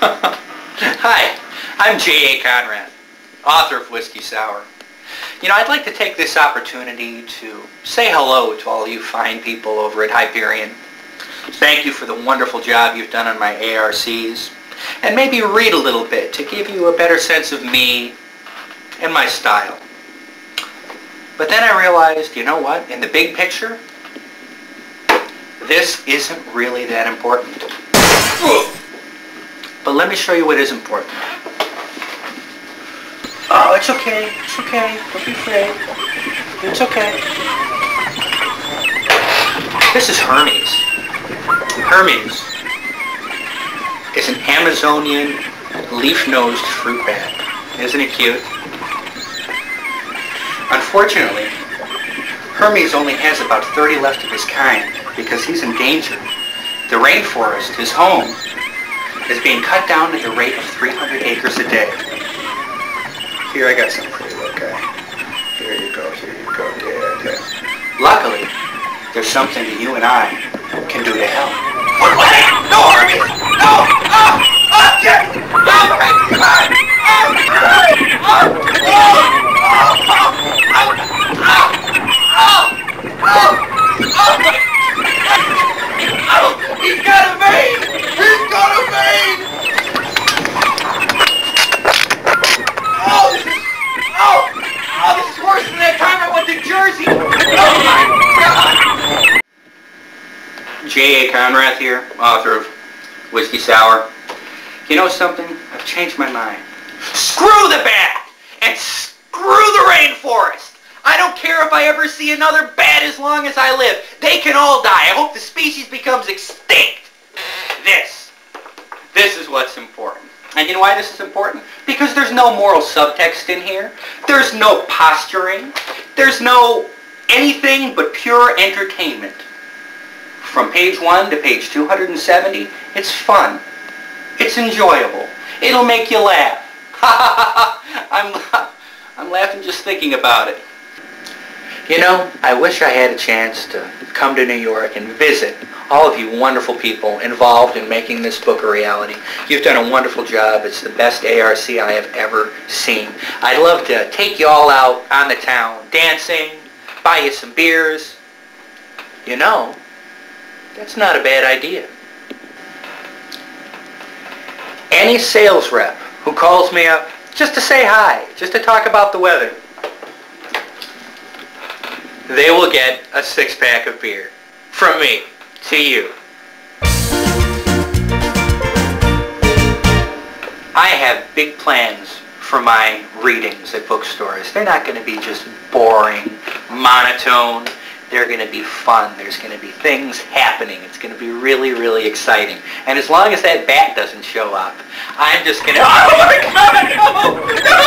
Hi, I'm J.A. Konrath, author of Whiskey Sour. You know, I'd like to take this opportunity to say hello to all you fine people over at Hyperion. Thank you for the wonderful job you've done on my ARCs. And maybe read a little bit to give you a better sense of me and my style. But then I realized, you know what, in the big picture, this isn't really that important. But let me show you what is important. Oh, it's okay. It's okay. Don't be afraid. It's okay. This is Hermes. Hermes is an Amazonian leaf-nosed fruit bat. Isn't it cute? Unfortunately, Hermes only has about 30 left of his kind because he's endangered. The rainforest, his home, is being cut down at the rate of 300 acres a day. Here, I got some for you, okay? Here you go, here you go, yeah, yeah. Luckily, there's something that you and I can do to help. What was? No, Hermes! No! Oh! Oh, shit! Oh, my God! Oh, God! Oh, oh, oh, oh, oh, oh, oh, oh, my Oh, he's got a vein! He's got a vein! Oh, this is, oh, oh, this is worse than that time I went to Jersey. Oh my God! J.A. Konrath here, author of Whiskey Sour. You know something? I've changed my mind. Screw the bat! And screw the rainforest! I don't care if I ever see another bat as long as I live. They can all die. I hope the species becomes extinct. This. This is what's important. And you know why this is important? Because there's no moral subtext in here. There's no posturing. There's no anything but pure entertainment. From page 1 to page 270, it's fun. It's enjoyable. It'll make you laugh. I'm, I'm laughing just thinking about it. You know, I wish I had a chance to come to New York and visit all of you wonderful people involved in making this book a reality. You've done a wonderful job. It's the best ARC I have ever seen. I'd love to take you all out on the town, dancing, buy you some beers. You know, that's not a bad idea. Any sales rep who calls me up just to say hi, just to talk about the weather, they will get a six-pack of beer. From me, to you. I have big plans for my readings at bookstores. They're not going to be just boring, monotone. They're going to be fun. There's going to be things happening. It's going to be really, really exciting. And as long as that bat doesn't show up, I'm just going to... Oh my God! No! No!